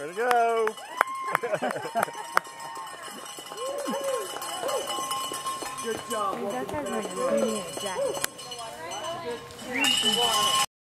Way to go. Good job.